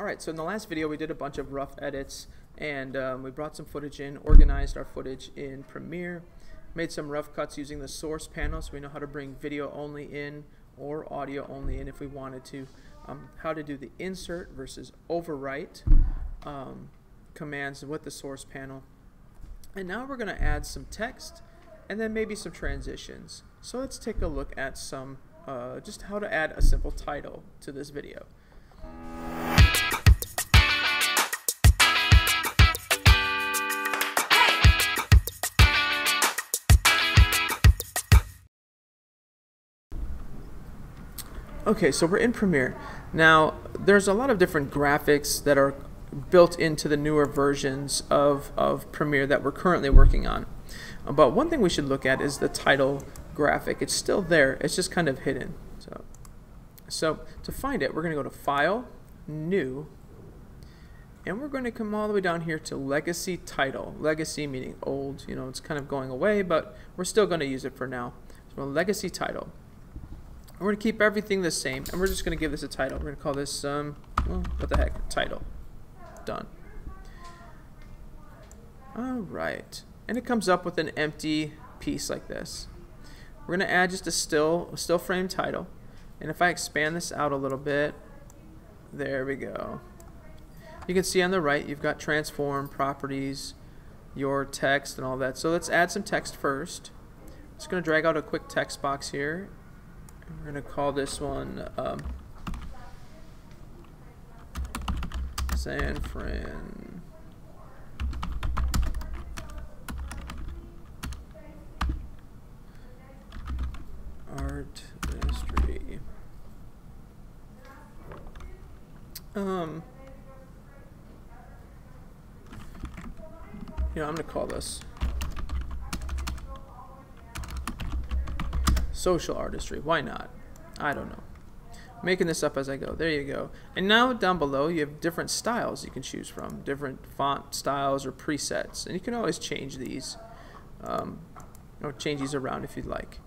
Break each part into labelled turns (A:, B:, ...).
A: Alright, so in the last video we did a bunch of rough edits and um, we brought some footage in, organized our footage in Premiere, made some rough cuts using the source panel so we know how to bring video only in or audio only in if we wanted to, um, how to do the insert versus overwrite um, commands with the source panel. And now we're going to add some text and then maybe some transitions. So let's take a look at some, uh, just how to add a simple title to this video. Okay, so we're in Premiere. Now, there's a lot of different graphics that are built into the newer versions of, of Premiere that we're currently working on. But one thing we should look at is the title graphic. It's still there, it's just kind of hidden. So, so to find it, we're going to go to File, New, and we're going to come all the way down here to Legacy Title. Legacy meaning old, you know, it's kind of going away, but we're still going to use it for now. So Legacy Title. We're going to keep everything the same, and we're just going to give this a title. We're going to call this, um, well, what the heck, title. Done. Alright. And it comes up with an empty piece like this. We're going to add just a still, a still frame title. And if I expand this out a little bit, there we go. You can see on the right, you've got transform, properties, your text, and all that. So let's add some text first. Just going to drag out a quick text box here we're going to call this one um, San Fran. Art Ministry. Um, you know, I'm going to call this Social artistry. Why not? I don't know. Making this up as I go. There you go. And now down below you have different styles you can choose from. Different font styles or presets. And you can always change these. Um, or change these around if you'd like.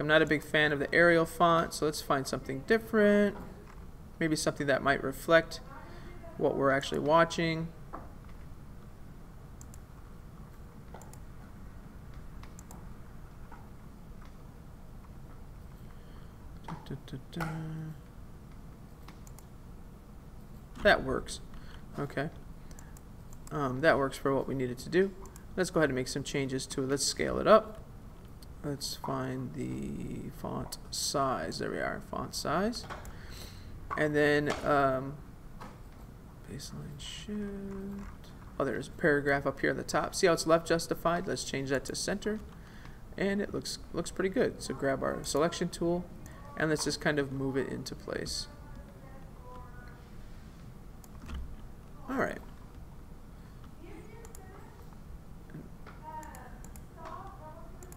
A: I'm not a big fan of the Arial font, so let's find something different. Maybe something that might reflect what we're actually watching. Da, da, da. That works. Okay. Um, that works for what we needed to do. Let's go ahead and make some changes to it. Let's scale it up. Let's find the font size. There we are, font size. And then um, baseline shift. Oh, there's a paragraph up here at the top. See how it's left justified? Let's change that to center. And it looks looks pretty good. So grab our selection tool and let's just kind of move it into place. Alright.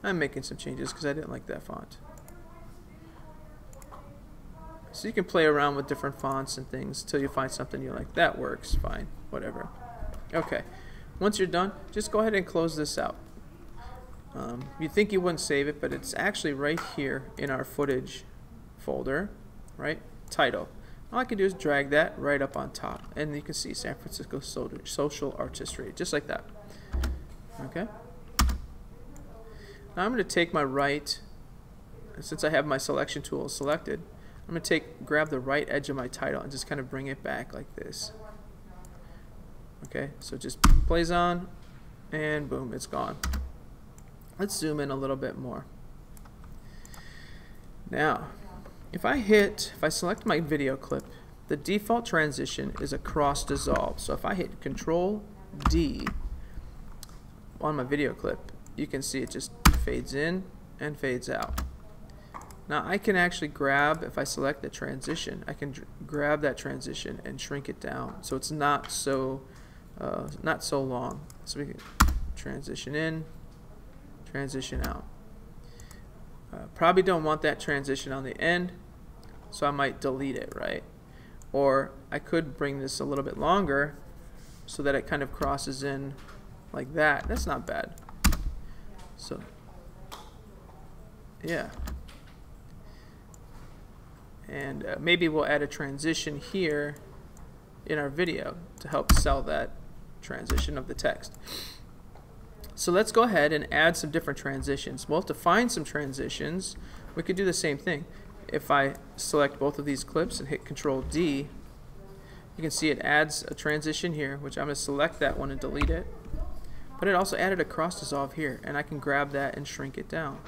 A: I'm making some changes because I didn't like that font. So you can play around with different fonts and things until you find something you like. That works, fine, whatever. Okay, once you're done, just go ahead and close this out. Um, you'd think you wouldn't save it, but it's actually right here in our footage folder, right? Title. All I can do is drag that right up on top. And you can see San Francisco Social Artistry, just like that. Okay? Now I'm going to take my right, since I have my selection tool selected, I'm going to take, grab the right edge of my title and just kind of bring it back like this. Okay, so just plays on, and boom, it's gone. Let's zoom in a little bit more. Now, if I hit, if I select my video clip, the default transition is a cross dissolve. So if I hit Control D on my video clip, you can see it just fades in and fades out. Now I can actually grab, if I select the transition, I can grab that transition and shrink it down so it's not so uh, not so long. So we can transition in, transition out. Uh, probably don't want that transition on the end, so I might delete it, right? Or I could bring this a little bit longer so that it kind of crosses in like that. That's not bad. So, yeah. And uh, maybe we'll add a transition here in our video to help sell that transition of the text. So let's go ahead and add some different transitions. Well, to find some transitions, we could do the same thing. If I select both of these clips and hit Control D, you can see it adds a transition here, which I'm going to select that one and delete it. But it also added a cross dissolve here, and I can grab that and shrink it down.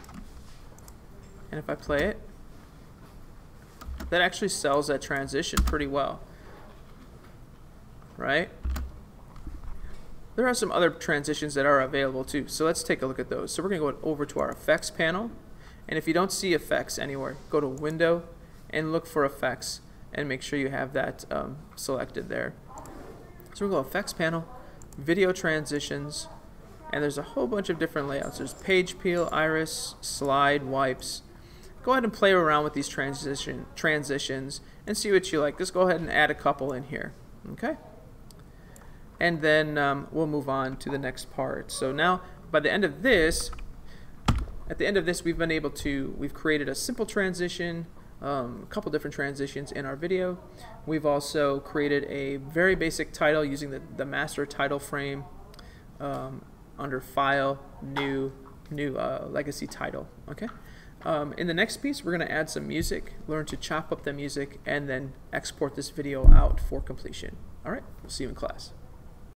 A: And if I play it, that actually sells that transition pretty well. Right? There are some other transitions that are available too, so let's take a look at those. So we're going to go over to our effects panel, and if you don't see effects anywhere, go to Window and look for effects and make sure you have that um, selected there. So we'll go Effects Panel, Video Transitions, and there's a whole bunch of different layouts. There's Page Peel, Iris, Slide, Wipes. Go ahead and play around with these transition transitions and see what you like. Just go ahead and add a couple in here. Okay? And then um, we'll move on to the next part. So now, by the end of this, at the end of this, we've been able to, we've created a simple transition, um, a couple different transitions in our video. We've also created a very basic title using the, the master title frame um, under File, New, New uh, Legacy Title. Okay. Um, in the next piece, we're going to add some music, learn to chop up the music, and then export this video out for completion. All right, we'll see you in class.